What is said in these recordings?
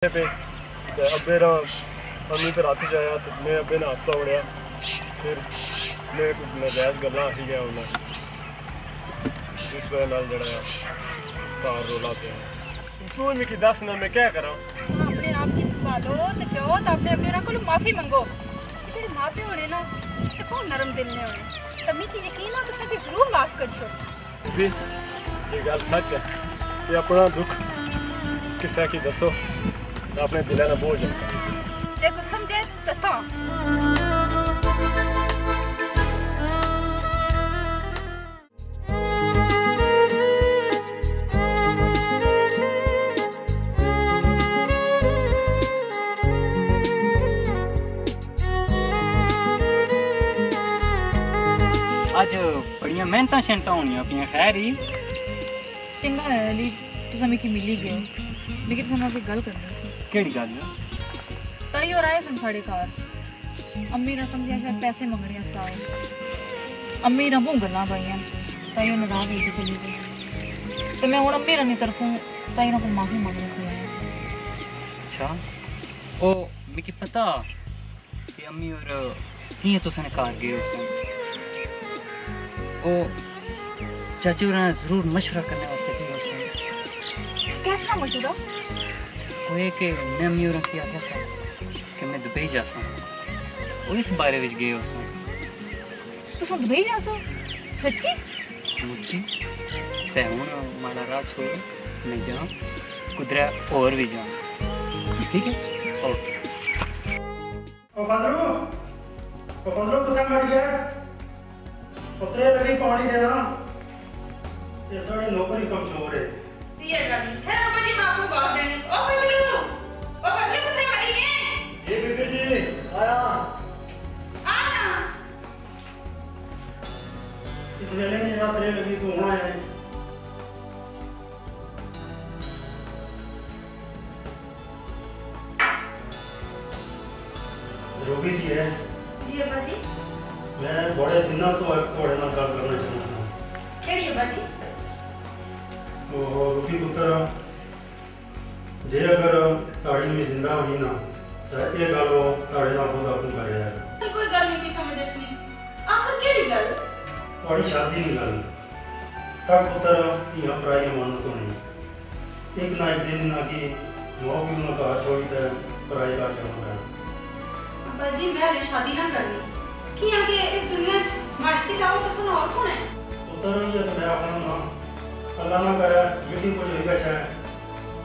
पे ते अब्बे रा अम्मी पे रात जाया ते मैं अब्बे ने हाथ पकड़िया फिर मैं कुछ नजायज गल्लां आखी गया उन्हें इस वजह नाल जड़ा घर रोला पे तू मिकी दस ना मैं क्या करा? अपने आप की संभालो ते जाओ ते अपने अपने कोल माफ़ी मंगो। जेह्ड़े माफ़ी होने ना ते बहुत नरम दिल ने होने। ते मिगी यकीन है तुसें भी ज़रूर माफ़ करी छोड़ो। भी ये गल सच है ये अपना दुख किसा की दसो ते अपने दिला ना बोझ हल्का जे कुछ समझे तो तां ਅੱਜ ਬੜੀਆਂ ਮਿਹਨਤਾਂ ਸ਼ਿੰਤਾਂ ਹੋਣੀਆਂ ਪਈਆਂ ਖੈਰ ਹੀ ਚੰਗਾ ਹੈ ਅਲੀ ਤੁਸੀਂ ਮਿਕੀ ਮਿਲੀ ਗਏ ਮਿਕੀ ਤੁਸੀਂ ਨਾਲ ਕੋਈ ਗੱਲ ਕਰਨੀ केड़ी गाल में तई और आए संसाड़ी कार। अम्मी रसम दिया शायद पैसे मंग रही अस्ताओ अम्मी रबू गल्ला भाई तई उन राह भेज चली गई। तो मैं हूँ अम्मी रनी तरफों तई को माफ़ी मांग रही है अच्छा ओ मिकी पता कि अम्मी और ही तो सने कार गए उसने ओ चाची और ज़रूर मशवरा करने वास्ते थी उसने कैसा मशवरा? ਇਹ ਕਿ ਮੈਂ ਅੰਮੀ ਹੋਰਾਂ ਕੀ ਆਖਿਆ ਸੀ ਕਿ ਮੈਂ ਦੁਬਈ ਜਾ ਸਾਂ ਉਹ ਇਸ ਬਾਰੇ ਵਿੱਚ ਗਏ ਹੋ ਤੁਸੀਂ ਦੁਬਈ ਜਾ ਸੋ? ਸੱਚੀ? ਮੁੱਚੀ। ਤੇ ਹੁਣ ਮਾੜਾ ਰਾਤ ਛੋੜ ਮੈਂ ਜਾ ਕੁਦਰਾ ਹੋਰ ਵੀ ਜਾ ਠੀਕ ਹੈ? ਓਕੇ। ਉਹ ਫਜ਼ਲੂ ਉਹ ਫਜ਼ਲੂ ਕਿੱਥੇ ਮਰ ਗਿਆ। ਉਤਰੇ ਲਗੀ ਪਾਣੀ ਦੇ ਨਾ ਇਹ ਸਾਰੇ ਨੌਕਰੀ ਕਮਜ਼ੋਰ ਹੈ। ਧੀਏ ਗਾਦੀ ਖੈਰ ਬੱਜੀ ਬਾਪੂ ਬਾਹਰ ਦੇਣੀ। ਉਹ ਫਜ਼ਲੂ। ਇਸ ਵੇਲੇ ਨਹੀਂ ਰਾਤ ਰੇ ਲਗੀ ਤੂੰ ਹੁਣ ਆਇਆ ਹੈ ਰੋਬੀ ਦੀ ਹੈ ਜੀ ਅੱਬਾ ਜੀ ਮੈਂ ਬੜੇ ਦਿਨਾਂ ਤੋਂ ਤੁਹਾਡੇ ਨਾਲ ਗੱਲ ਕਰਨਾ ਚਾਹੁੰਦਾ ਸੀ ਕਿਹੜੀ ਅੱਬਾ ਜੀ ਉਹ ਰੂਪੀ ਪੁੱਤਰ ਜੇ ਅਗਰ ਤੁਹਾਡੀ ਮੈਂ ਜ਼ਿੰਦਾ ਹੋਈ ਨਾ ਤਾਂ ਇਹ ਗੱਲ ਉਹ ਤੁਹਾਡੇ ਨਾਲ ਖੁਦ ਆਪੂ ਕਰਿਆ ਹੈ ਇਹ ਕੋਈ ਗੱਲ ਨਹੀਂ ਕੀ ਸਮਝਦੇ ਸੀ ਆਖਰ ਕਿਹੜੀ ਗੱਲ बड़ी शादी मिलानी। तक उतर धिया पराई मन तो नहीं एक ना एक दिन ना कि भी उन्होंने कहा छोड़ी तो पराई का क्या होता है अब्बा जी मैं शादी ना करनी। कि आगे इस दुनिया मारी के लाओ तो और कौन है? उतर ही है तो मैं ना। अल्लाह ना करे है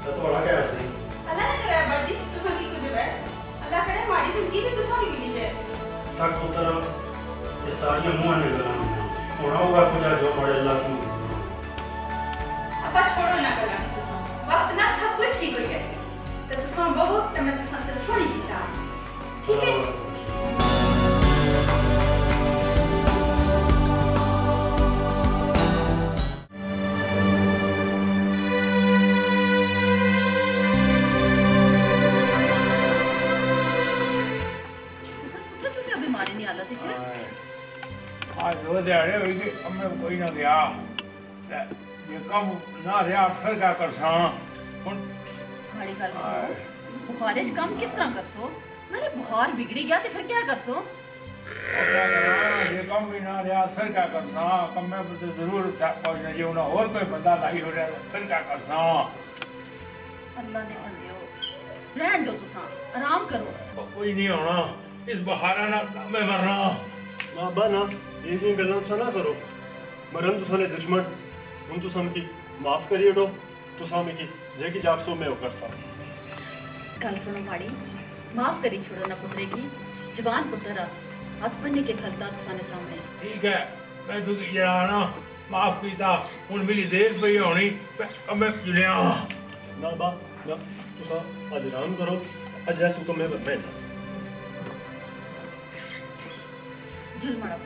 तो थोड़ा क्या सही अल्लाह ना करे अब्बा जी तो है। अल्लाह करे मारी ज़िंदगी भी तो सारी मिली जाए। तक उतर सारी मुँह छोड़ाऊँगा तुझे जो पड़े, अल्लाह तू। अपा छोड़ो ना कला वक्त ना सब कुछ ठीक या फिर क्या कर सा हुन हाड़ी कर सो बुखार इस काम किस तरह कर सो? नाले बुखार बिगड़ी गया तो फिर क्या कर सो? हाँ, ये काम भी ना रहा फिर क्या कर सा? हाँ, कम में तो ज़रूर पहुँचना ये उन्हें और कोई बंदा नहीं हो रहा फिर क्या कर सा? अल्लाह ने बंदे हो। रहन दो तुसा आराम करो। कोई नहीं होना इस बहारा ना मैं मरना। माँ बना ये दिन गलत सुना करो। मरन तुसा ने दुश्मन उन तुसा की माफ़ करिएडो तुसा मिकी जेकी जागसो मैं कर सा। कल सुनो माड़ी माफ़ करी छोड़ो ना पुत्रे की जवान पुत्र हाथ पन्ने के खलता तुसा ने सामने। ठीक है मैं तू जराना माफ़ कीता हुन मेरी देर पई होनी मैं जुलिया ना बा ना तुसा आज आराम करो आज जैसु कमे मैं जुल माड़ा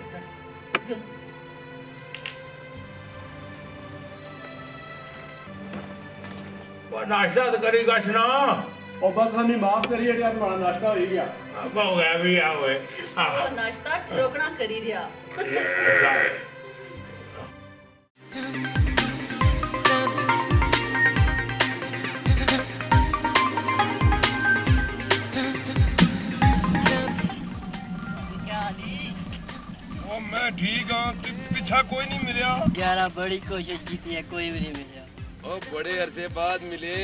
नाश्ता करी कश ना और बस हमें माफ़ करिए यार हमारा नाश्ता हो गया। अब हो गया भी आ हुए नाश्ता रोकना करी दिया। ठीक हाँ पिछा कोई नहीं मिला यार बड़ी कोशिश की है कोई भी नहीं मिला ओ बड़े अरसे बाद मिले।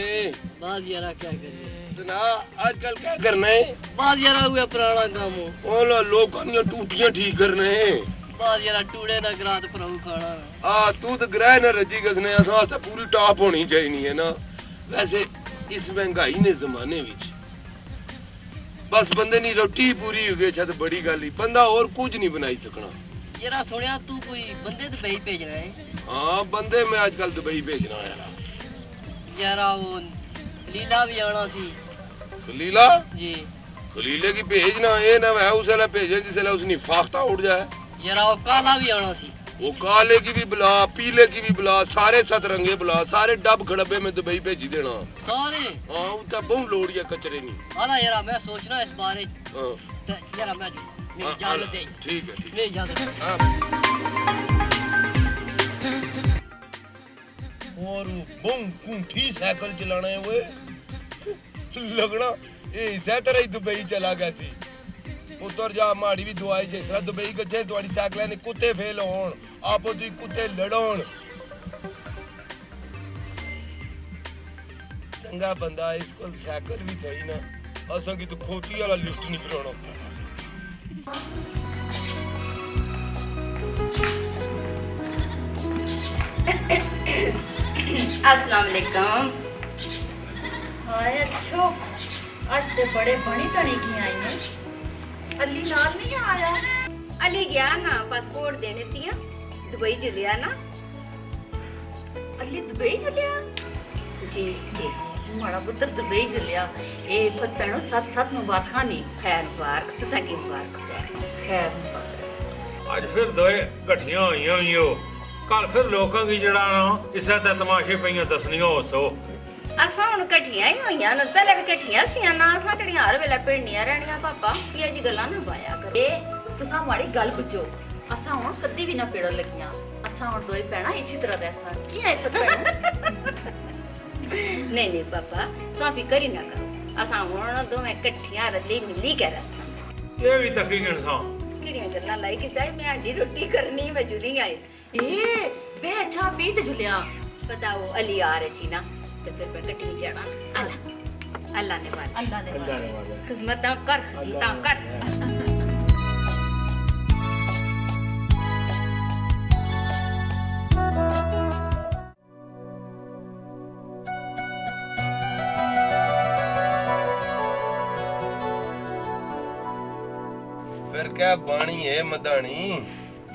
बस यारा क्या करिए सुना आजकल क्या करना है? बस यारा हुआ पुराना काम। हो ओला लोग टूटियाँ ठीक करने हैं। बस यारा टूड़े ना ग्रात प्रभु खाना। आ तू तो ग्रह न रज़ी गसने असा तो पूरी टॉप होनी चाहिए है ना। वैसे इस महँगाई ने जमाने विच। बस बंदे नी रोटी पूरी हो गई छत बड़ी गल ही बंदा और कुछ नहीं बनाई सकना। यारा सुनिया तू कोई बंदे दुबई भेजना है? हाँ बंदे मैं आजकल दुबई भेजना यार यारा वो लीला भी आना सी। खलीला? जी। खलीले की भेजना ये ना वह उसे भेजे जिसले उसनी फाख्ता उड़ जाए। यारा वो काला भी आना सी। वो काले की भी बुला पीले की भी बुला सारे सतरंगे बुला सारे डब खड़बे में दुबई भेजी देना। सारे? हाँ उनका बहुत लोड़ है कचरे नहीं। आना यारा मैं सोचना इस बारे। हाँ। ते यारा मैं मेरी हाँ, इजाज़त दे। ठीक है मेरी इजाज़त दे। हाँ। और कुंठी साइकिल चलाना है वो लगना, ये इसे तरह ही दुबई चला गया सी। उतर जा, माड़ी भी दुआई जिस तरह दुबई गए थोड़ी साइकिल ने कुत्ते फेल होन आपो कुत्ते लड़ोन चंगा बंदा इसको साइकिल भी थई ना। असां की तो खोटी वाला लिफ्ट नहीं कराना असलम हाय अच्छो। अज ते तो बड़े बनी तनी की आई ने अली नाल नहीं आया? अली गया ना पासपोर्ट देने थी दुबई चलिया ना। अली दुबई चलिया जी माड़ा पुत्र दुबई चलिया ए पर भैनों साथ साथ मुबारक खैर मुबारक तुसा तो की मुबारक खैर मुबारक अज फिर दोए कठियाँ होई हो ਕੱਲ ਫਿਰ ਲੋਕਾਂ ਕੀ ਜਿਹੜਾ ਨਾ ਇਸੇ ਤੇ ਤਮਾਸ਼ੇ ਪਈਆਂ ਦੱਸਣੀਆਂ ਹੋਸੋ ਅਸਾਂ ਹੁਣ ਇਕੱਠੀਆਂ ਹੀ ਹੋਈਆਂ ਨਾ ਪਹਿਲੇ ਵੀ ਇਕੱਠੀਆਂ ਸੀਆਂ ਨਾ ਅਸਾਂ ਕਿਹੜੀਆਂ ਹਰ ਵੇਲੇ ਪਿੰਡੀਆਂ ਰਹਿਣੀਆਂ ਪਾਪਾ ਕੀ ਇਹ ਜੀ ਗੱਲਾਂ ਨਾ ਪਾਇਆ ਕਰੋ ਇਹ ਤੁਸੀਂ ਮਾੜੀ ਗੱਲ ਪੁੱਛੋ ਅਸਾਂ ਹੁਣ ਕਦੀ ਵੀ ਨਾ ਪੇੜ ਲੱਗੀਆਂ ਅਸਾਂ ਹੁਣ ਦੋਈ ਭੈਣਾਂ ਇਸੇ ਤਰ੍ਹਾਂ ਰਹਿਸਾਂ ਕੀ ਹੈ ਫਿਰ ਭੈਣ ਨਹੀਂ ਨਹੀਂ ਪਾਪਾ ਤੁਸੀਂ ਫਿਕਰ ਹੀ ਨਾ ਕਰੋ ਅਸਾਂ ਹੁਣ ਦੋਵੇਂ ਇਕੱਠੀਆਂ ਰੱਲੀ ਮਿਲੀ ਕੇ ਰਸਾਂ ਇਹ ਵੀ ਤਕਰੀਬਨ ਸਾਂ ਕਿਹੜੀਆਂ ਗੱਲਾਂ ਲਾਈ ਕਿ ਚਾਹੇ ਮੈਂ ਆਂਟੀ ਰੋਟੀ ਕਰਨੀ ਮੈਂ ਜੁਲੀ ਆਏ ए बे अच्छा पीत जुलिया बताओ अली आ रही सी ना तो फिर मैं कट्टी जाना। अल्लाह अल्लाह ने वाला अल्लाह ने वाला खिदमत कर खिदमत कर। फिर क्या बाणी है मदानी ਹੈ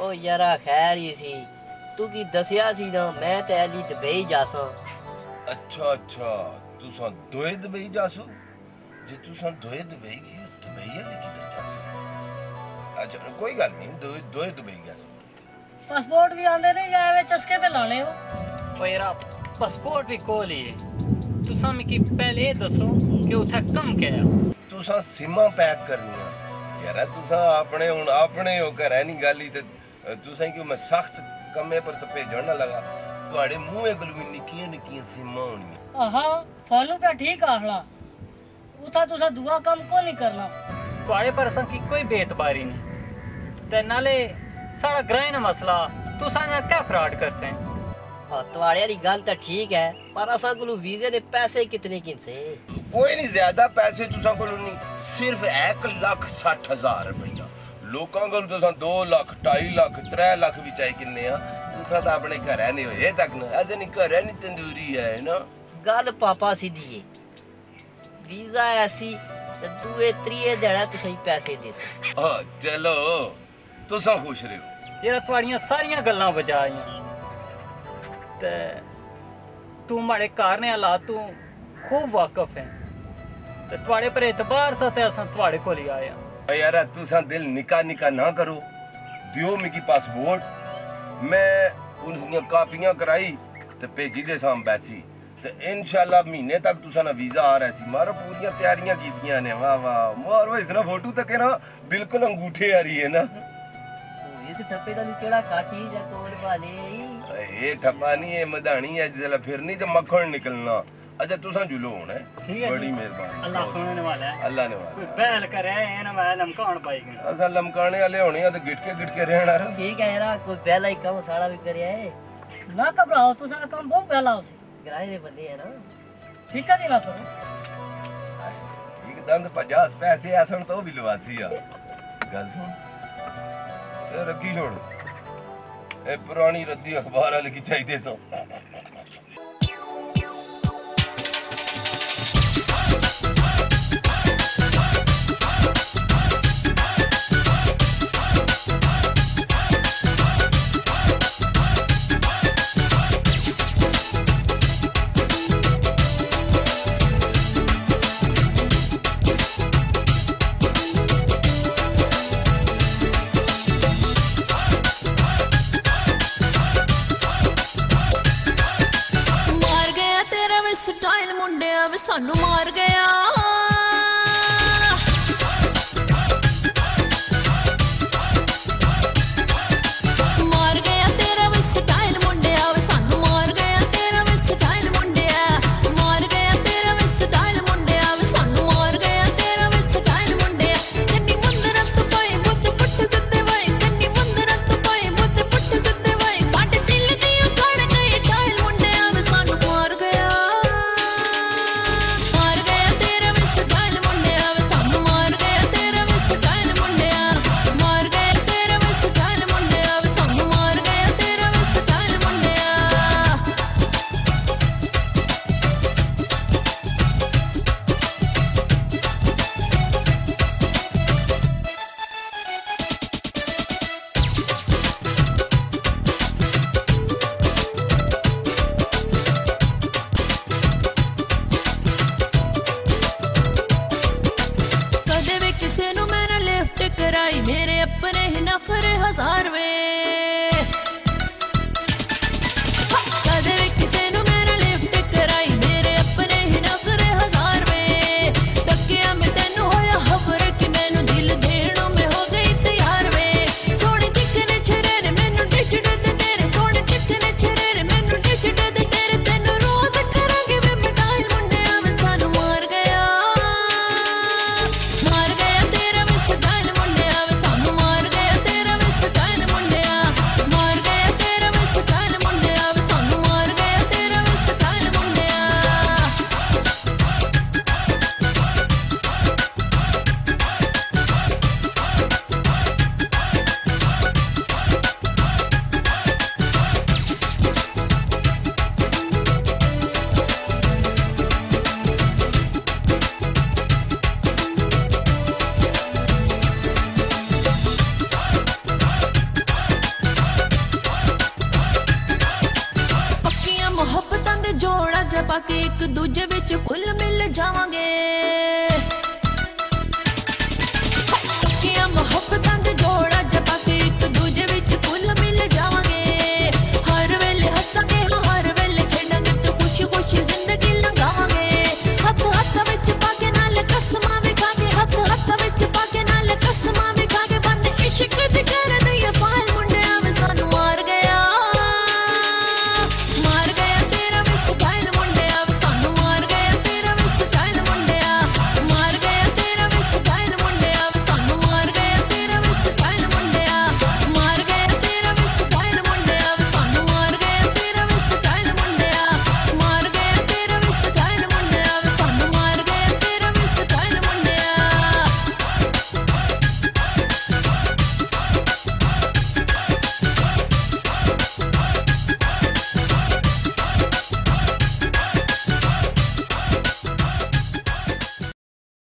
ਉਹ ਯਾਰਾ ਖੈਰ ਹੀ ਸੀ। ਤੂੰ ਕੀ ਦੱਸਿਆ ਸੀ ਨਾ ਮੈਂ ਤੇ ਅਲੀ ਦੁਬਈ ਜਾਸਾਂ। ਅੱਛਾ ਅੱਛਾ ਤੁਸਾਂ ਦੋਏ ਦੁਬਈ ਜਾਸੋ? ਜੇ ਤੁਸਾਂ ਦੋਏ ਦੁਬਈ ਗਏ ਦੁਬਈ ਆ ਲਿਖੀ ਦਾ ਜਾਸੋ? ਅੱਛਾ ਕੋਈ ਗੱਲ ਨਹੀਂ ਦੋਏ ਦੋਏ ਦੁਬਈ ਗਏ। ਪਾਸਪੋਰਟ ਵੀ ਆਂਦੇ ਨੇ ਜਾਂ ਐਵੇਂ ਚਸਕੇ ਤੇ ਲਾਣੇ ਹੋ? ਓਏ ਯਾਰਾ ਪਾਸਪੋਰਟ ਵੀ ਕੋਲ ਹੀ ਹੈ। ਤੁਸਾਂ ਮੈਨੂੰ ਪਹਿਲੇ ਦੱਸੋ ਕਿ ਉਥੇ ਕੰਮ ਕਿਆ ਤੁਸਾਂ ਸੀਮਾ ਪੈਕ ਕਰਨੀਆਂ। ਯਾਰਾ ਤੁਸਾਂ ਆਪਣੇ ਹੁਣ ਆਪਣੇ ਹੋ ਘਰੇ ਨਹੀਂ ਗਾਲੀ ਤੇ गल ही ते तुसां क्यों मैं सख्त कम्मे पर तो भेजण ना लगा ਤੁਹਾਡੇ ਮੂੰਹੇ ਕੋਲ ਵੀ ਨਿੱਕੀਆਂ ਨਿੱਕੀਆਂ ਸੀਮਾਂ ਹੋਣੀਆਂ ਆਹਾ ਫਾਲੂ ਤਾਂ ਠੀਕ ਆਖਲਾ ਉਥਾ ਤੁਸੀਂ ਦੁਆ ਕੰਮ ਕੋ ਨਹੀਂ ਕਰਨਾ ਤੁਹਾਡੇ ਪਰ ਅਸਾਂ ਕੀ ਕੋਈ ਬੇਤਬਾਰੀ ਨਹੀਂ ਤੇ ਨਾਲੇ ਸਾਡਾ ਗ੍ਰਾਈਨ ਮਸਲਾ ਤੁਸਾਂ ਨਾਲ ਕਿਆ ਫਰਾਡ ਕਰਸੇ ਹਾਂ ਤੁਹਾਡੇ ਵਾਲੀ ਗੱਲ ਤਾਂ ਠੀਕ ਹੈ ਪਰ ਅਸਾਂ ਕੋਲ ਵੀਜ਼ੇ ਦੇ ਪੈਸੇ ਕਿਤਨੇ ਕਿੰਸੇ ਕੋਈ ਨਹੀਂ ਜ਼ਿਆਦਾ ਪੈਸੇ ਤੁਸਾਂ ਕੋਲ ਨਹੀਂ ਸਿਰਫ 1 ਲੱਖ 60 ਹਜ਼ਾਰ ਰੁਪਈਆ ਲੋਕਾਂ ਕੋਲ ਤੁਸਾਂ 2 ਲੱਖ 2.5 ਲੱਖ 3 ਲੱਖ ਵੀ ਚਾਹੀ ਕਿੰਨੇ ਆ ਤੁਸਾਂ ਤਾਂ ਆਪਣੇ ਘਰਾਂ ਨਹੀਂ ਹੋਏ ਤੱਕ ਨਾ। ਐਸੇ ਨਹੀਂ ਘਰਾਂ ਨਹੀਂ ਤੰਦੂਰੀ ਹੈ ਨਾ? ਗੱਲ ਪਾਪਾ ਸਿੱਧੀ ਏ। ਵੀਜ਼ਾ ਐਸੀ ਤੇ ਦੂਏ ਤਰੀਏ ਦਿਹਾੜਾ ਤੁਸੀਂ ਪੈਸੇ ਦੇ ਸਕ ਆ ਚਲੋ। ਤੁਸਾਂ ਖੁਸ਼ ਰਹੋ। ਯਾਰ ਤੁਹਾਡੀਆਂ ਸਾਰੀਆਂ ਗੱਲਾਂ ਬਜਾਈਆਂ ਤੇ ਤੂੰ ਮਾੜੇ ਘਰ ਨੇ ਹਾਲਾਤ ਤੂੰ ਖੂਬ ਵਾਕਿਫ ਹੈ। ਤੇ ਤੁਹਾਡੇ ਪਰ ਇਤਬਾਰ ਸਾ ਤੇ ਅਸਾਂ ਤੁਹਾਡੇ ਕੋਲ ਹੀ ਆਏ ਆ। यार तुसा दिल निका निका ना करो। दियो मिकी पास वोट। मैं उन कापियाँ कराई ते भेजी दे साम पैसी। ते इंशाल्लाह महीने तक तुसा ना वीज़ा आ रहा सी। मारो पूरी तैयारियाँ कीतियाँ ने। वाह वाह। मारो इसना फ़ोटो तक ना बिल्कुल अंगूठे आ रही है ना। इस ठप्पा नहीं है मदानी है जला नहीं तो मखण निकलना। ਫਿਰ ਨਹੀਂ ਤੇ ਮੱਖਣ ਨਿਕਲਣਾ ਅੱਛਾ ਤੁਸਾਂ ਜੁਲੋ ਹੁਣ ਠੀਕ ਹੈ ਬੜੀ ਜੀ। ਮਿਹਰਬਾਨੀ ਅੱਲਾ ਸੁਣਨ ਵਾਲਾ ਹੈ ਅੱਲਾ ਨੇ ਕੋਈ ਵਾਲਾ ਪਹਿਲ ਕਰੇ ਇਹਨਾਂ ਮੈਂ ਲਮਕਾਉਣ ਪਾਈ ਗਏ ਅਸਾਂ ਲਮਕਾਣੇ ਵਾਲੇ ਹੋਣੇ ਆ ਤੇ ਗਿਟਕੇ ਗਿਟਕੇ ਰਹਿਣਾ ਰ ਠੀਕ ਹੈ ਯਾਰ ਕੋਈ ਪਹਿਲਾ ਹੀ ਕੰਮ ਸਾੜਾ ਵੀ ਕਰਿਆ ਏ ਨਾ ਘਬਰਾਓ ਤੁਸੀਂ ਕੰਮ ਬਹੁਤ ਪਹਿਲਾ ਉਸੇ ਕਿਰਾਏ ਦੇ ਬੰਦੇ ਆ ਨਾ ਠੀਕ ਹੈ ਜੀ ਨਾ ਕਰੋ ਇੱਕ ਦੰਦ 50 ਪੈਸੇ ਆਸਣ ਤੋਂ ਵੀ ਲਵਾਸੀ ਆ ਗੱਲ ਸੁਣ ਇਹ ਰੱਖੀ ਛੋੜ ਇਹ ਪੁਰਾਣੀ ਰੱਦੀ ਅਖਬਾਰ ਵਾਲੇ ਕੀ ਚਾਹੀਦੇ ਸੋ